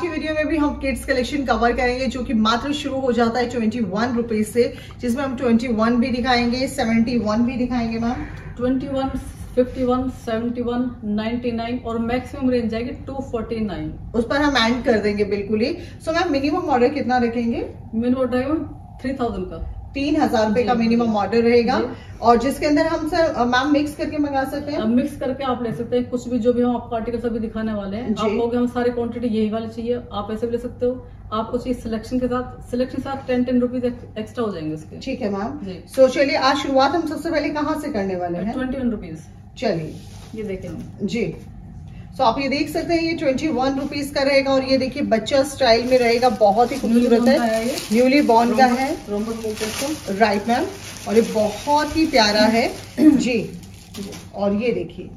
की वीडियो में भी हम किड्स कलेक्शन कवर करेंगे जो कि मात्र शुरू हो जाता है ट्वेंटी वन रुपीज़ से जिसमें हम ट्वेंटी वन भी दिखाएँगे सेवेंटी वन भी दिखाएँगे ma'am twenty one fifty one seventy one ninety nine और मैक्सिमम रेंज जाएगी टू फोर्टी नाइन उस पर हम एंड कर देंगे बिल्कुल ही। सो मैम मिनिमम ऑर्डर कितना रखेंगे? मिनिमम ऑर्डर थ्री थाउज़ेंड का। तीन हज़ार रुपए का मिनिमम ऑर्डर रहेगा। और जिसके अंदर हम सर मैम मिक्स करके मंगा सकते हैं? मिक्स करके आप ले सकते हैं। कुछ भी जो भी हम आपको आर्टिकल सभी दिखाने वाले हैं आप लोग हम सारी क्वांटिटी यही वाले चाहिए आप ऐसे भी ले सकते हो। आपको चाहिए सिलेक्शन के साथ सिलेक्शन के साथ टेन टेन रुपीज़ एक्स्ट्रा हो जाएँगे उसके। ठीक है मैम सो चलिए आज शुरुआत हम सबसे पहले कहाँ से करने वाले हैं? ट्वेंटी वन रुपीज़ चलिए। ये देखें जी। सो आप ये देख सकते हैं ये ट्वेंटी वन रुपीज़ का रहेगा और ये देखिए बच्चा स्टाइल में रहेगा बहुत ही खूबसूरत है। न्यूली बॉर्न का है। राइट मैम और ये बहुत ही प्यारा है। जी। और ये देखिए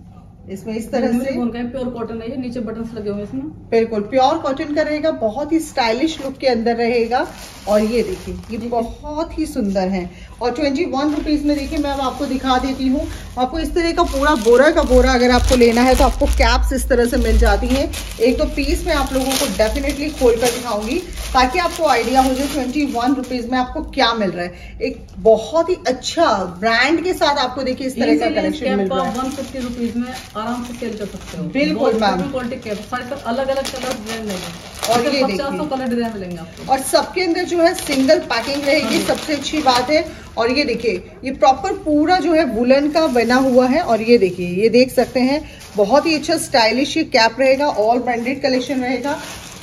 इसमें इस तरह से प्योर कॉटन है ये। नीचे बटन लगे हुए इसमें। बिल्कुल प्योर कॉटन का रहेगा बहुत ही स्टाइलिश लुक के अंदर रहेगा। और ये देखिए ये बहुत ही सुंदर है। और ट्वेंटी वन रुपीज़ में देखिए मैं अब आपको दिखा देती हूँ। आपको इस तरह का पूरा बोरा का बोरा अगर आपको लेना है तो आपको कैप्स इस तरह से मिल जाती हैं। एक तो पीस में आप लोगों को डेफिनेटली खोल कर दिखाऊँगी ताकि आपको आइडिया हो जाए ट्वेंटी वन रुपीज़ में आपको क्या मिल रहा है। एक बहुत ही अच्छा ब्रांड के साथ आपको देखिए इस तरह का कलेक्शन मिल रहा है। वन फिफ्टी रुपीज़ में आराम से सेल कर सकते हो। बिल्कुल, मैम। क्वालिटी अलग अलग कलर मिलेंगे। और ये देखिए। कलर डिज़ाइन मिलेंगे और सबके अंदर जो है सिंगल पैकिंग रहेगी। हाँ। सबसे अच्छी बात है और ये देखिए ये प्रॉपर पूरा जो है वुलन का बना हुआ है और ये देखिए ये देख सकते हैं बहुत ही अच्छा स्टाइलिश ये कैप रहेगा ऑल ब्रांडेड कलेक्शन रहेगा।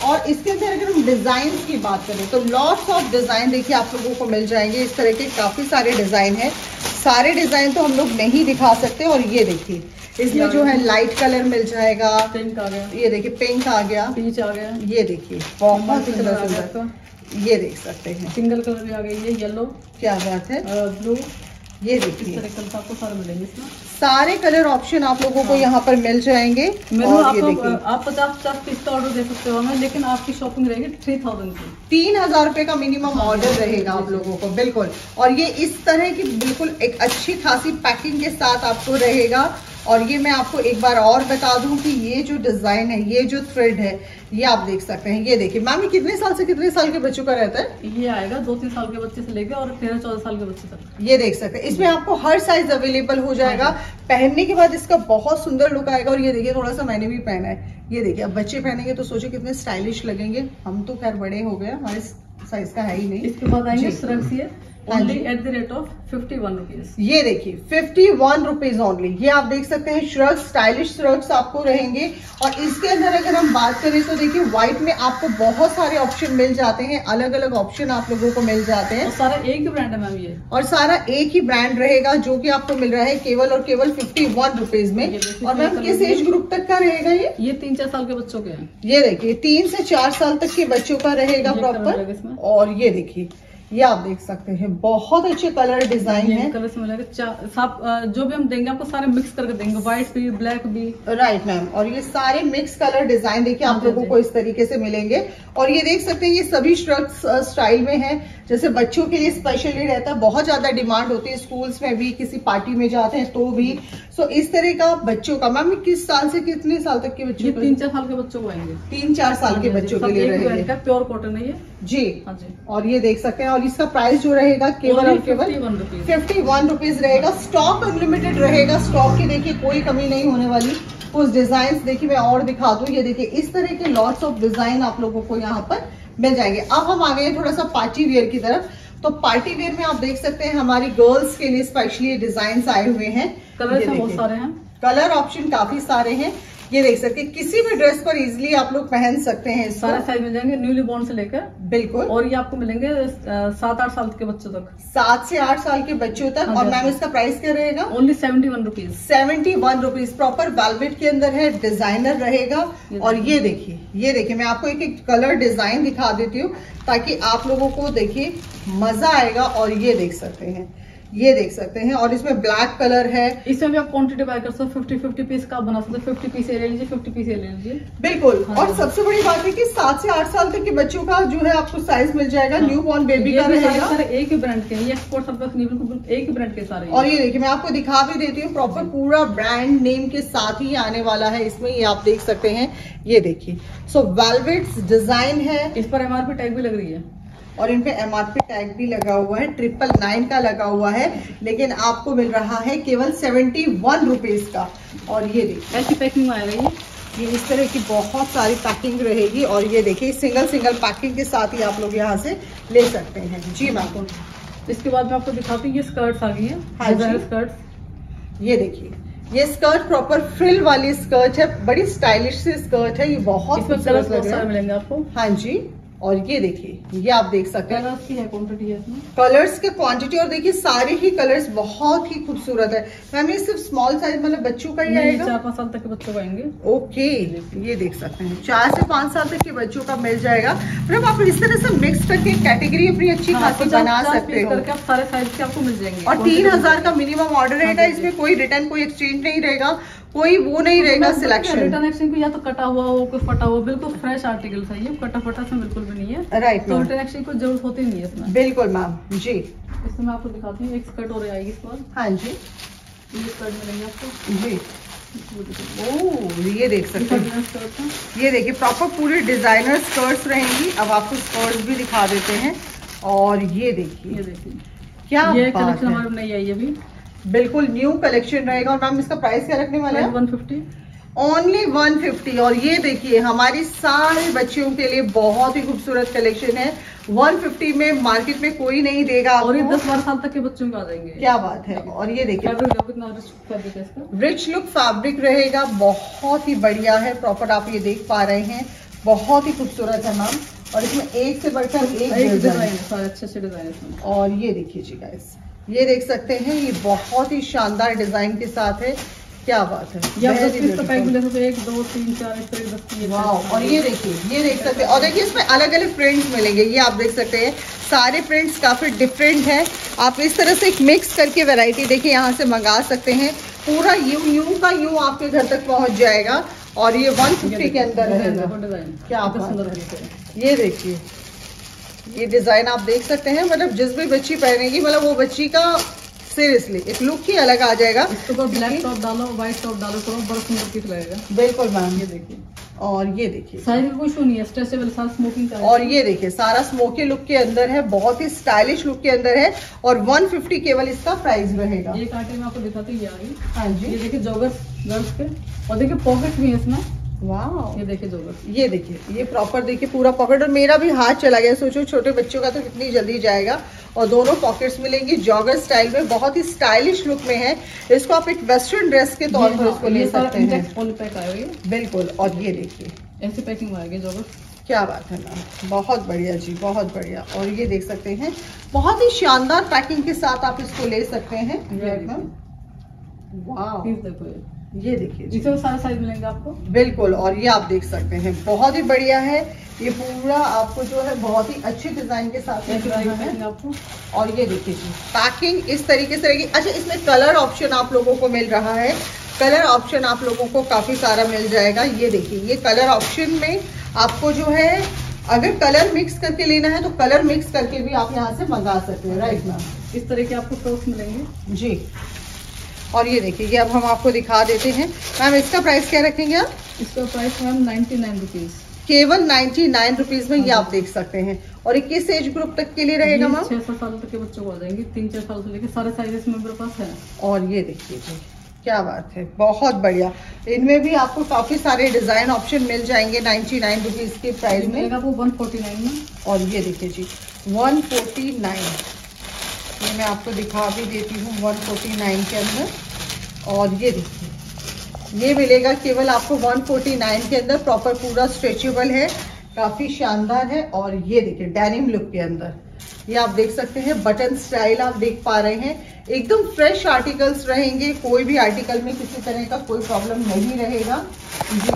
और इसके अंदर अगर हम डिज़ाइन की बात करें तो लॉट्स ऑफ़ डिज़ाइन देखिए आप लोगों को मिल जाएँगे। इस तरह के काफ़ी सारे डिज़ाइन हैं। सारे डिज़ाइन तो हम लोग नहीं दिखा सकते और ये देखिए इसमें जो है लाइट कलर मिल जाएगा। पिंक आ गया। ये देखिए पिंक आ गया। पीच आ गया। ये देखिए बहुत सुंदर सुंदर ये देख सकते हैं। सिंगल कलर भी आ गई है येलो क्या बात है? ब्लू ये इस देखिए तरह कलर आपको सारे मिलेंगे इसमें। सारे कलर ऑप्शन आप लोगों को यहाँ पर मिल जाएँगे। और ये आपको देखिए। आप पचास पचास पीस का ऑर्डर दे सकते हो हमें लेकिन आपकी शॉपिंग रहेगी थ्री थाउज़ेंड की। तीन हज़ार रुपए का मिनिमम हाँ, ऑर्डर रहेगा आप लोगों को बिल्कुल। और ये इस तरह की बिल्कुल एक अच्छी खासी पैकिंग के साथ आपको रहेगा। और ये मैं आपको एक बार और बता दूँ कि ये जो डिज़ाइन है ये जो थ्रेड है ये आप देख सकते हैं। ये देखिए मैम ये कितने साल से कितने साल के बच्चों का रहता है? ये आएगा दो तीन साल के बच्चे से लेकर और तेरह चौदह साल के बच्चे तक। ये देख सकते हैं। इसमें आपको हर साइज़ अवेलेबल हो जाएगा। पहनने के बाद इसका बहुत सुंदर लुक आएगा। और ये देखिए थोड़ा सा मैंने भी पहना है। ये देखिए अब बच्चे पहनेंगे तो सोचे कितने स्टाइलिश लगेंगे। हम तो खैर बड़े हो गए हमारे साइज़ का है ही नहीं। इसके बाद आएँगे हाँ। Only at the rate of fifty one rupees ये देखिए फिफ्टी वन रुपीज़ ओनली ये आप देख सकते हैं श्रग स्टाइलिश श्रग्स आपको रहेंगे। और इसके अंदर अगर हम बात करें तो देखिए व्हाइट में आपको बहुत सारे ऑप्शन मिल जाते हैं। अलग अलग ऑप्शन आप लोगों को मिल जाते हैं। सारा एक ही ब्रांड है मैम ये। और सारा एक ही ब्रांड रहेगा जो की आपको मिल रहा है केवल और केवल फिफ्टी वन रुपीज़ में और मैम किस एज ग्रुप तक का रहेगा ये? ये तीन चार साल के बच्चों के ये देखिए तीन से चार साल तक के बच्चों का रहेगा प्रॉपर और ये देखिए ये आप देख सकते हैं बहुत अच्छे कलर डिज़ाइन है। कलर से साफ़ जो भी हम देंगे आपको सारे मिक्स करके देंगे व्हाइट भी ब्लैक भी। राइट मैम और ये सारे मिक्स कलर डिज़ाइन देखिए आप लोगों को इस तरीके से मिलेंगे। और ये देख सकते हैं ये सभी स्ट्रक्स स्टाइल में है। जैसे बच्चों के लिए स्पेशली रहता है बहुत ज़्यादा डिमांड होती है स्कूल्स में भी किसी पार्टी में जाते हैं तो भी। सो इस तरह का बच्चों का मैम किस साल से कितने साल तक के बच्चों तीन चार साल के बच्चों को आएँगे। तीन चार साल के हाँ बच्चों के लिए रहेंगे। प्योर कॉटन है ये। जी। हाँ और ये देख सकते हैं और इसका प्राइस जो रहेगा केवल और केवल fifty one rupees fifty one rupees रहेगा। स्टॉक अनलिमिटेड रहेगा। स्टॉक की देखिए कोई कमी नहीं होने वाली। कुछ डिज़ाइन देखिए मैं और दिखा दूँ। ये देखिए इस तरह के लॉट्स ऑफ़ डिज़ाइन आप लोगों को यहाँ पर मिल जाएँगे। अब हम आ गए हैं थोड़ा सा पार्टी वेयर की तरफ़। तो पार्टी वेयर में आप देख सकते हैं हमारी गर्ल्स के लिए स्पेशली डिज़ाइन आए हुए हैं। कलर बहुत सारे हैं। कलर ऑप्शन काफ़ी सारे हैं। ये देख सकते हैं किसी भी ड्रेस पर इजिली आप लोग पहन सकते हैं सारे साइज़ मिल जाएँगे न्यूली बॉर्न से लेकर। बिल्कुल। और ये आपको मिलेंगे सात आठ साल के बच्चों तक। सात से आठ साल के बच्चों तक। हाँ और मैम इसका प्राइस क्या रहेगा? Only seventy one rupees seventy one rupees proper velvet के अंदर है डिज़ाइनर रहेगा। और ये देखिए ये देखिए मैं आपको एक एक कलर डिज़ाइन दिखा देती हूँ ताकि आप लोगों को देखिए मज़ा आएगा और ये देख सकते हैं। ये देख सकते हैं। और इसमें ब्लैक कलर है। इसमें भी आप क्वांटिटी बाय कर सकते हो। फिफ्टी फिफ्टी पीस का बना सकते हो। फिफ्टी पीस ये ले लीजिए फिफ्टी पीस ये ले लीजिए। बिल्कुल। हाँ। और। सबसे बड़ी बात है कि सात से आठ साल तक के बच्चों का जो है आपको साइज़ मिल जाएगा। हाँ। न्यू बॉर्न बेबी का रहेगा। सारे एक ही ब्रांड के ये एक्सपोर्ट सब बिल्कुल एक ही ब्रांड के सारे और ये देखिए मैं आपको दिखा भी देती हूँ। प्रॉपर पूरा ब्रांड नेम के साथ ही आने वाला है। इसमें ये आप देख सकते हैं। ये देखिए। सो वेलवेट्स डिज़ाइन है। इस पर एमआरपी टैग भी लग रही है। और इन पे एमआरपी टैग भी लगा हुआ है ट्रिपल नाइन का लगा हुआ है लेकिन आपको मिल रहा है केवल सेवेंटी वन रुपीज़ का। और ये देखिए। ऐसी पैकिंग में आएगा ये ये इस तरह की बहुत सारी पैकिंग रहेगी और ये देखिए सिंगल सिंगल पैकिंग के साथ ही आप लोग यहाँ से ले सकते हैं। जी मैम इसके बाद मैं आपको दिखाती हूँ ये स्कर्ट्स आ गई है हाँ स्कर्ट्स ये देखिए ये स्कर्ट प्रॉपर फ्रिल वाली स्कर्ट है बड़ी स्टाइलिश सी स्कर्ट है ये बहुत रहा है। मिलेंगे आपको। हाँ जी। और ये देखिए ये आप देख सकते हैं। कलर्स की है क्वांटिटी है इसमें? कलर्स के क्वांटिटी और देखिए सारे ही कलर्स बहुत ही खूबसूरत है। मैम ये सिर्फ़ स्मॉल साइज़ मतलब बच्चों का ही आएगा? चार पाँच साल तक के बच्चों को आएँगे। ओके ये देख सकते हैं। चार से पाँच साल तक के बच्चों का मिल जाएगा। मतलब आप इस तरह से मिक्स करके कैटेगरी अपनी अच्छी हाँ, खासी बना सकते हो। सारे साइज़ के आपको मिल जाएँगे। और तीन हज़ार का मिनिमम ऑर्डर हाँ, रहेगा इसमें कोई रिटर्न कोई एक्सचेंज नहीं रहेगा। कोई वो नहीं रहेगा सिलेक्शन रिटर्न एक्सचेंज को या तो कटा हुआ हो कोई फटा हुआ बिल्कुल फ्रेश आर्टिकल है ये कटा फटा इसमें बिल्कुल भी नहीं है। राइट तो रिटर्न एक्सचेंज को ज़रूरत होती नहीं है इसमें। बिल्कुल मैम जी। इसमें मैं आपको दिखाती हूँ एक स्कर्ट और आएगी इस बार। हाँ जी। ये स्कर्ट मिलेंगे आपको। जी। ओ ये देख सकते हैं। ये देखिए प्रॉपर पूरी डिज़ाइनर स्कर्ट्स रहेंगी। अब आपको स्कर्ट्स भी दिखा देते हैं। और ये देखिए। ये देखिए। क्या ये कलेक्शन है। हमारे नई आई है अभी। बिल्कुल न्यू कलेक्शन रहेगा और मैम इसका प्राइस क्या रखने वाले हैं? वन फिफ्टी ओनली 150 और ये देखिए हमारी सारे बच्चियों के लिए बहुत ही खूबसूरत कलेक्शन है। 150 में मार्केट में कोई नहीं देगा और ये दस बारह साल तक के बच्चों को आ जाएँगे। क्या बात है। और ये देखिए। रिच लुक फैब्रिक रहेगा। बहुत ही बढ़िया है। प्रॉपर आप ये देख पा रहे हैं। बहुत ही खूबसूरत है मैम और इसमें एक से बढ़कर एक डिज़ाइन अच्छे अच्छे डिज़ाइन और ये देखिए जी गाइस ये देख सकते हैं ये बहुत ही शानदार डिज़ाइन के साथ है। क्या बात है। आप हो एक दो तीन चार और ये देखिए ये देख सकते हैं। और देखिए इसमें अलग अलग प्रिंट्स मिलेंगे। ये आप देख सकते हैं सारे प्रिंट्स काफ़ी डिफरेंट है। आप इस तरह से एक मिक्स करके वैरायटी देखिए यहाँ से मंगा सकते हैं। पूरा यू यू का यू आपके घर तक पहुँच जाएगा। और ये 150 के अंदर रहेगा क्या है। ये देखिए। ये डिज़ाइन आप देख सकते हैं मतलब जिस भी बच्ची पहनेगी मतलब वो बच्ची का सीरियसली एक लुक ही अलग आ जाएगा। इसके ऊपर ब्लैक टॉप डालो व्हाइट टॉप डालो तो बड़ा सुंदर किट लगेगा बिल्कुल मैम ये देखिए। और ये देखिए। साइज़ का कोई नहीं है स्ट्रेचेबल साथ स्मोकिंग और ये देखिए सारा स्मोकी लुक के अंदर है बहुत ही स्टाइलिश लुक के अंदर है और 150 केवल इसका प्राइस रहेगा। ये कांटे में आपको दिखाती हूँ गई हाँ ये देखिए जॉगर्स गर्ल्स के। और देखिए पॉकेट भी है इसमें। वाह ये देखिए जॉगर्स ये देखिए ये प्रॉपर देखिए पूरा पॉकेट और मेरा भी हाथ चला गया सोचो छोटे बच्चों का तो कितनी जल्दी जाएगा। और दोनों पॉकेट्स मिलेंगी जॉगर स्टाइल में बहुत ही स्टाइलिश लुक में है। इसको आप एक वेस्टर्न ड्रेस के तौर पर इसको ले सकते हैं। है। बिल्कुल और ये देखिए। ऐसी पैकिंग आएगी जॉगर्स क्या बात है मैम बहुत बढ़िया जी बहुत बढ़िया। और ये देख सकते हैं बहुत ही शानदार पैकिंग के साथ आप इसको ले सकते हैं। वाह देखो ये देखिए जी। इसमें सारे साइज़ मिलेंगे आपको? बिल्कुल और ये आप देख सकते हैं बहुत ही बढ़िया है। ये पूरा आपको जो है बहुत ही अच्छे डिज़ाइन के साथ है। आपको। और ये देखिए जी पैकिंग इस तरीके से रहेगी। अच्छा इसमें कलर ऑप्शन आप लोगों को मिल रहा है। कलर ऑप्शन आप लोगों को काफ़ी सारा मिल जाएगा। ये देखिए ये कलर ऑप्शन में आपको जो है अगर कलर मिक्स करके लेना है तो कलर मिक्स करके भी आप यहाँ से मंगा सकते हैं राइट मैम इस तरह के आपको टॉप्स मिलेंगे? जी। और ये देखिए ये अब हम आपको दिखा देते हैं। मैम इसका प्राइस क्या रखेंगे आप? इसका price ma'am ninety nine rupees केवल नाइन्टी नाइन रुपीज़ में ये आप देख सकते हैं। और ये किस एज ग्रुप तक के लिए रहेगा मैम? छह सात साल तक के बच्चों को आ जाएँगे तीन चार साल से लेके सारे साइजेस में मेरे पास है। और ये देखिए जी क्या बात है बहुत बढ़िया। इनमें भी आपको काफ़ी सारे डिज़ाइन ऑप्शन मिल जाएँगे नाइन्टी नाइन रुपीज़ के प्राइस में। वो वन फोर्टी नाइन में। और ये देखिए जी वन फोर्टी नाइन ये मैं आपको दिखा भी देती हूँ वन फोर्टी नाइन के अंदर। और ये देखिए ये मिलेगा केवल आपको वन फोर्टी नाइन के अंदर। प्रॉपर पूरा स्ट्रेचेबल है काफ़ी शानदार है। और ये देखिए डेनिम लुक के अंदर। ये आप देख सकते हैं बटन स्टाइल आप देख पा रहे हैं। एकदम फ्रेश आर्टिकल्स रहेंगे। कोई भी आर्टिकल में किसी तरह का कोई प्रॉब्लम नहीं रहेगा। जी।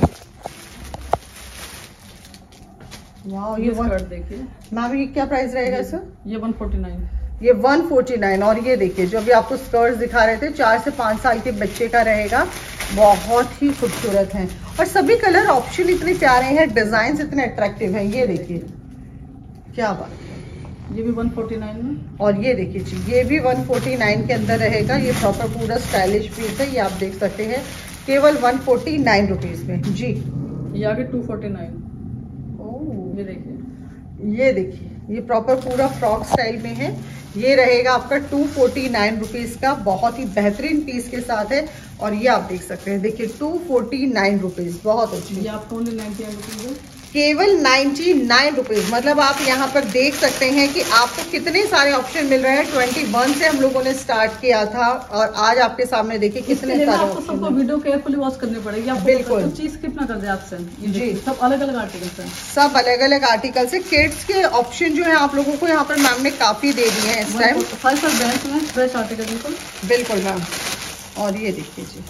वाह ये देखिए। मैम ये क्या प्राइस रहेगा सर ये वन फोर्टी नाइन ये 149 और ये देखिए जो अभी आपको स्कर्ट दिखा रहे थे चार से पाँच साल के बच्चे का रहेगा। बहुत ही खूबसूरत है। और सभी कलर ऑप्शन इतने प्यारे हैं डिज़ाइन इतने अट्रैक्टिव हैं। ये देखिए क्या बात ये भी 149 में? और ये देखिए जी ये भी 149 के अंदर रहेगा। ये प्रॉपर पूरा स्टाइलिश पीस है ये आप देख सकते हैं। केवल 149 रुपीस में। जी। ये आगे 249 ओह। ये देखिए। ये देखिए ये प्रॉपर पूरा फ्रॉक स्टाइल में है। ये रहेगा आपका टू फोर्टी नाइन रुपीज़ का, बहुत ही बेहतरीन पीस के साथ है। और ये आप देख सकते हैं, देखिए टू फोर्टी नाइन रुपीज़ बहुत अच्छी। 99 रुपीस है। केवल नाइन्टी नाइन रुपीज़ मतलब आप यहाँ पर देख सकते हैं कि आपको कितने सारे ऑप्शन मिल रहे हैं। ट्वेंटी वन से हम लोगों ने स्टार्ट किया था और आज आपके सामने देखिए कितने सारे आपको सबको वीडियो केयरफुली वॉच करनी पड़ेगी। आपको बिल्कुल। चीज़ कितना कर दे आपसे जी। सब अलग अलग आर्टिकल्स हैं। सब अलग अलग आर्टिकल से किड्स के ऑप्शन जो है आप लोगों को यहाँ पर मैम ने काफ़ी दे दिए हैं इस टाइम फाइव फाइव बैंड में फ्रेश आर्टिकल बिल्कुल। बिल्कुल मैम और ये देखिए जी।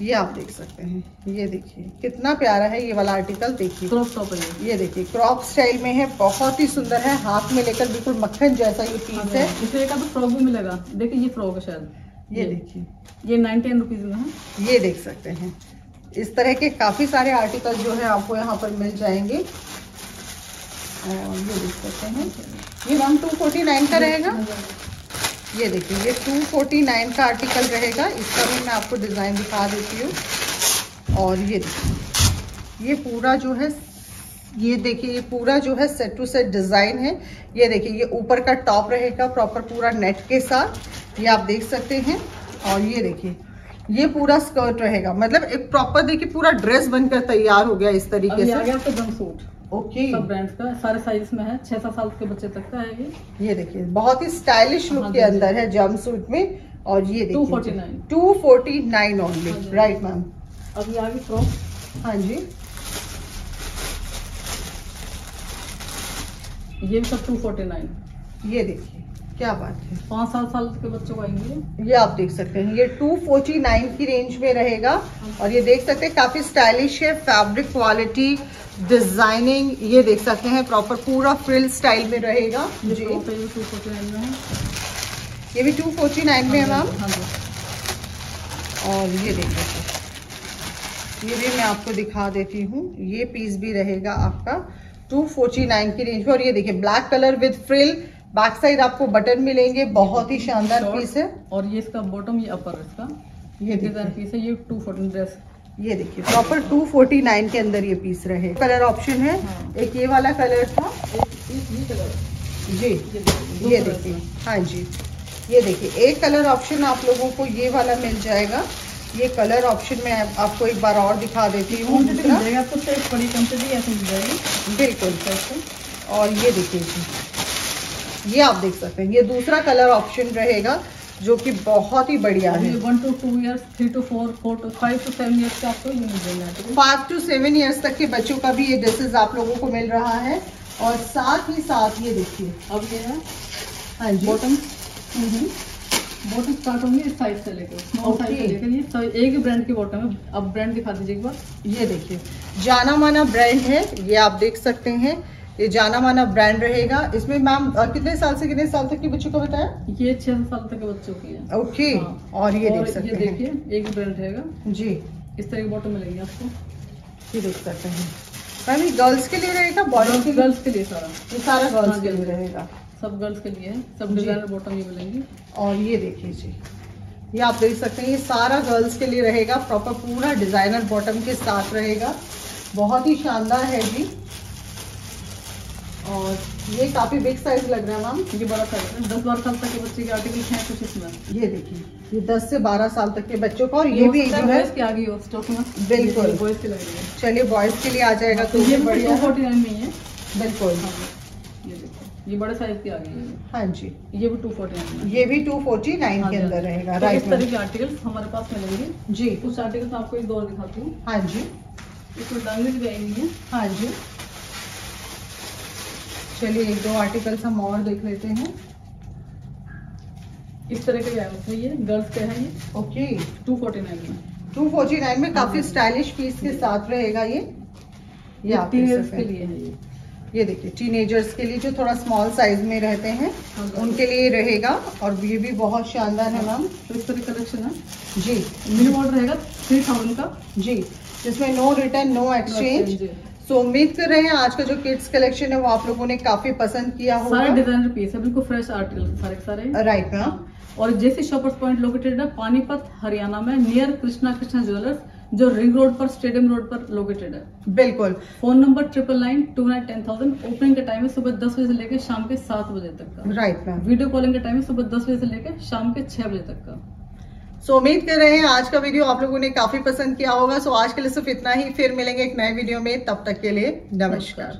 ये आप देख सकते हैं। ये देखिए कितना प्यारा है ये वाला आर्टिकल देखिए। क्रॉप टॉप है ये। देखिए क्रॉप स्टाइल में है बहुत ही सुंदर है। हाथ में लेकर बिल्कुल मक्खन जैसा ये पीस है इसमें एक आधा फ्रॉक भी मिलेगा। देखिए ये फ्रॉक है शायद। ये देखिए। ये नाइनटी रुपीज़ में है। ये देख सकते हैं। इस तरह के काफ़ी सारे आर्टिकल जो है आपको यहाँ पर मिल जाएँगे। और ये देख सकते हैं। ये वन टू फोर्टी नाइन का रहेगा। ये देखिए ये 249 का आर्टिकल रहेगा। इसका भी मैं आपको डिज़ाइन दिखा देती हूँ। और ये देखिए ये पूरा जो है ये देखिए ये पूरा जो है सेट टू सेट डिज़ाइन है। ये देखिए ये ऊपर का टॉप रहेगा प्रॉपर पूरा नेट के साथ। ये आप देख सकते हैं। और ये देखिए ये पूरा स्कर्ट रहेगा। मतलब एक प्रॉपर देखिए पूरा ड्रेस बनकर तैयार हो गया इस तरीके से। जंप सूट ओके सब ब्रांड्स का सारे साइज़ में है छह सात साल के बच्चे तक का है ये। ये देखिए बहुत ही स्टाइलिश लुक हाँ के अंदर है जंप सूट में और ये देखिए। 249 टू फोर्टी नाइन ओनली हाँ जी। राइट मैम अभी आ गई फ्रॉक हाँ जी। ये भी सब टू फोर्टी नाइन ये देखिए क्या बात है। पाँच सात साल के बच्चों को आएँगे। ये आप देख सकते हैं ये 249 की रेंज में रहेगा और ये देख सकते हैं काफ़ी स्टाइलिश है फैब्रिक क्वालिटी डिज़ाइनिंग ये देख सकते हैं प्रॉपर पूरा फ्रिल स्टाइल में रहेगा। जी। ये टू फोर्टी नाइन में है। ये भी 249 में मैम हाँ और ये देख लीजिए। ये भी मैं आपको दिखा देती हूँ। ये पीस भी रहेगा आपका 249 की रेंज में। और ये देखिए black colour with frill back side आपको बटन मिलेंगे। बहुत ही शानदार पीस है। और ये इसका बॉटम ये अपर इसका। ये डिज़ाइन पीस है? ये टू फोर्टी ड्रेस ये देखिए प्रॉपर 249 के अंदर ये पीस रहे। कलर ऑप्शन है हाँ। एक ये वाला कलर था। जी ये देखिए। हाँ जी। ये देखिए एक कलर ऑप्शन आप लोगों को ये वाला मिल जाएगा। ये कलर ऑप्शन में आपको एक बार और दिखा देती हूँ जाएगी? बिल्कुल और ये देखिए ये आप देख सकते हैं ये दूसरा कलर ऑप्शन रहेगा। जो कि बहुत ही बढ़िया है। One two two years three two four four two five two seven years का आपको ये मिल जाएगा फाइव टू सेवन ईयर्स तक के बच्चों का भी ये ड्रेसेस आप लोगों को मिल रहा है। और साथ ही साथ ये देखिए। अब ये है। हाँ जी। बॉटम बॉटम स्टार्ट होंगे इस साइज़ से लेकर स्मॉल साइज़ से. लेकर ये सब एक ही ब्रांड की बॉटम है। अब ब्रांड दिखा दीजिए एक बार। ये देखिए। जाना माना ब्रांड है ये आप देख सकते हैं। ये जाना माना ब्रांड रहेगा। इसमें मैम कितने साल से कितने साल तक के बच्चों को बताया? ये छह साल तक के बच्चों की है। ओके हाँ। और ये और देख सकते हैं। देखिए एक ब्रांड रहेगा। जी। इस तरह की बॉटम मिलेगी आपको। ये देख सकते हैं। मैम ये गर्ल्स के लिए रहेगा बॉयज़ के गर्ल्स के लिए सारा। ये सारा गर्ल्स हाँ के लिए रहेगा। सब गर्ल्स के लिए है। सब डिज़ाइनर बॉटम ये मिलेंगी। और ये देखिए जी। ये आप देख सकते हैं ये सारा गर्ल्स के लिए रहेगा। प्रॉपर पूरा डिज़ाइनर बॉटम के साथ रहेगा। बहुत ही शानदार है जी। और ये काफ़ी बिग साइज़ लग रहा है मैम ये बड़ा साइज़ दस बारह साल तक के बच्चे के आर्टिकल हैं कुछ इसमें। ये देखिए ये 10 से 12 साल तक के बच्चों का और ये भी जो है बॉयज़ की आ गई हो स्टॉक में। बिल्कुल। बॉयज़ की लग रही है चलिए बॉयज़ के लिए आ जाएगा तो ये बढ़िया फोर्टी नाइन में है बिल्कुल। हाँ ये देखो ये बड़े साइज़ की आ गई है। हाँ जी। ये भी टू फोर्टी नाइन ये भी 249 हाँ के अंदर हाँ रहेगा तो राइट इस तरह के आर्टिकल्स हमारे पास मिलेंगे। जी। कुछ आर्टिकल्स आपको एक दो और दिखाती हूँ। हाँ जी। इसमें डांगली भी है हाँ जी। चलिए एक दो आर्टिकल्स हम और देख लेते हैं। इस तरह के आए ये गर्ल्स के हैं ये ओके टू फोर्टी नाइन में 249 में काफ़ी स्टाइलिश पीस के साथ रहेगा ये। ये टीनेजर्स के लिए है ये। ये देखिए टीनेजर्स के लिए जो थोड़ा स्मॉल साइज़ में रहते हैं हाँ, उनके लिए रहेगा और ये भी बहुत शानदार है मैम। तो इस तरह कलेक्शन है। जी। मिनिमम रहेगा थ्री थाउज़ेंड का। जी। जिसमें no return no exchange so उम्मीद कर रहे हैं आज का जो किड्स कलेक्शन है वो आप लोगों ने काफ़ी पसंद किया सारे होगा डिज़ाइनर पीस है बिल्कुल फ्रेश आर्टिकल सारे सारे। राइट मैम और जैसे शॉपर्स पॉइंट लोकेटेड है पानीपत हरियाणा में नियर कृष्णा कृष्णा ज्वेलर्स जो रिंग रोड पर स्टेडियम रोड पर लोकेटेड है। बिल्कुल। Phone number triple nine two nine ten thousand opening का टाइम है सुबह दस बजे से लेकर शाम के सात बजे तक का। राइट मैम वीडियो कॉलिंग का टाइम है सुबह दस बजे से लेकर शाम के छह बजे तक का। सो उम्मीद कर रहे हैं आज का वीडियो आप लोगों ने काफ़ी पसंद किया होगा। सो आज के लिए सिर्फ़ इतना ही। फिर मिलेंगे एक नए वीडियो में। तब तक के लिए नमस्कार।